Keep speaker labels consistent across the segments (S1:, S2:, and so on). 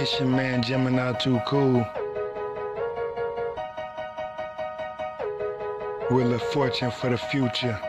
S1: It's your man Gemini TwoCool. Wheel of Fortune for the future.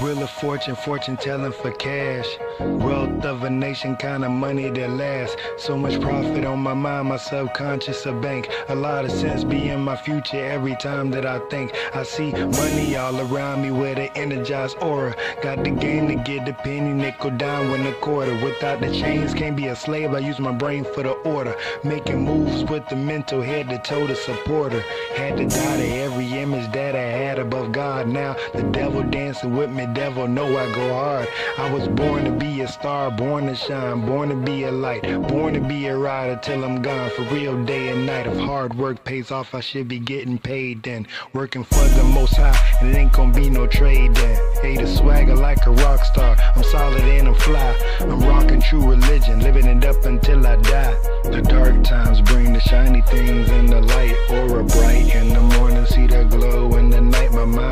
S1: Wheel of Fortune, fortune telling for cash. Wealth of a nation, kind of money that lasts. So much profit on my mind, my subconscious a bank. A lot of sense be in my future every time that I think. I see money all around me with an energized aura. Got the game to get the penny, nickel down when a quarter. Without the chains, can't be a slave. I use my brain for the order. Making moves with the mental head to toe the supporter. Had to die to every image that I had above God. Now the devil dancing with me devil know I go hard. I was born to be a star, born to shine, born to be a light, born to be a rider till I'm gone. For real day and night. If hard work pays off, I should be getting paid then. Working for the most high, and it ain't gonna be no trade then. Hey, the swagger like a rock star. I'm solid and I'm fly. I'm rocking true religion, living it up until I die. The dark times bring the shiny things in the light, aura bright in the morning. See the glow in the night. My mind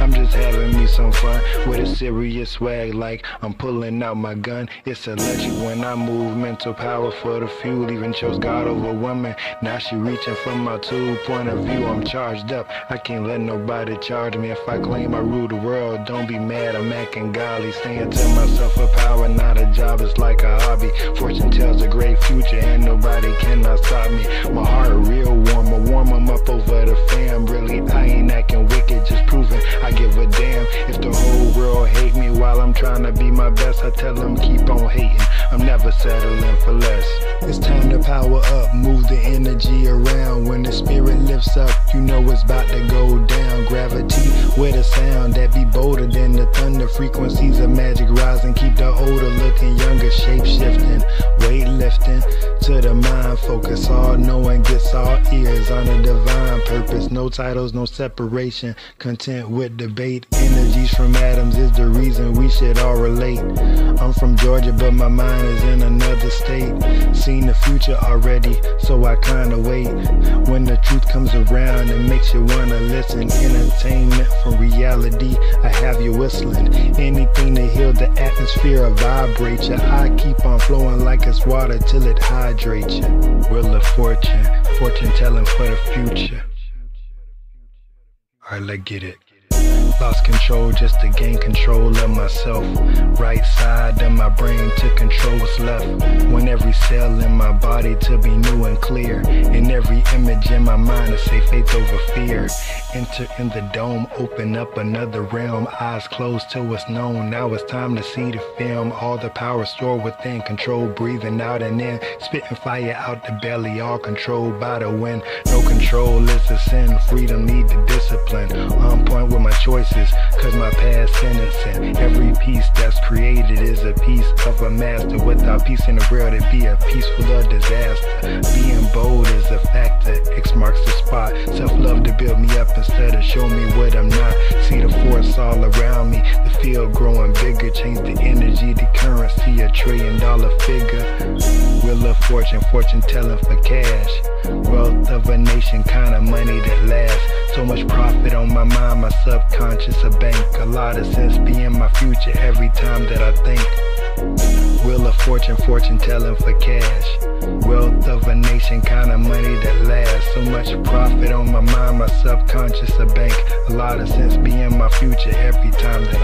S1: I'm just having me some fun with a serious swag, like I'm pulling out my gun. It's electric when I move, mental power for the fuel. Even chose God over woman. Now she reaching for my two point of view. I'm charged up. I can't let nobody charge me if I claim I rule the world. Don't be mad, I'm acting golly. Saying to myself a power, not a job. It's like a hobby. Fortune tells a great future, and nobody cannot stop me. My heart real trying to be my best, I tell them keep on hating. I'm never settling for less. It's time to power up, move the energy around. When the spirit lifts up, you know it's about to go down. Gravity with a sound that be bolder than the thunder. Frequencies of magic rising, keep the older looking younger, shape shifting, weightlifting to the mind. Focus all knowing, gets all ears on purpose. No titles, no separation. Content with debate. Energies from atoms is the reason we should all relate. I'm from Georgia, but my mind is in another state. Seen the future already, so I kinda wait. When the truth comes around, it makes you wanna listen. Entertainment from reality, I have you whistling. Anything to heal the atmosphere or vibrate you. I keep on flowing like it's water till it hydrates you. Wheel of fortune, fortune telling for the future. Alright, let's get it. Lost control just to gain control of myself. Right side of my brain to control what's left. Want every cell in my body to be new and clear. And every image in my mind to say faith over fear. Enter in the dome, open up another realm. Eyes closed till it's known. Now it's time to see the film. All the power stored within. Control breathing out and in. Spitting fire out the belly. All controlled by the wind. No control is a sin. Freedom need the discipline. Past innocent. Every piece that's created is a piece of a master. Without peace in the world, it'd be a peaceful of disaster. Being bold is a factor. X marks the spot. Self love to build me up instead of show me what I'm not. Force all around me. The field growing bigger. Change the energy, the currency, a trillion dollar figure. Wheel of fortune, fortune telling for cash. Wealth of a nation, kind of money that lasts. So much profit on my mind, my subconscious a bank. A lot of sense be in my future every time that I think. Wheel of fortune, fortune telling for cash. Wealth of a nation, kind of money that. So much profit on my mind, my subconscious a bank. A lot of sense be in my future every time that.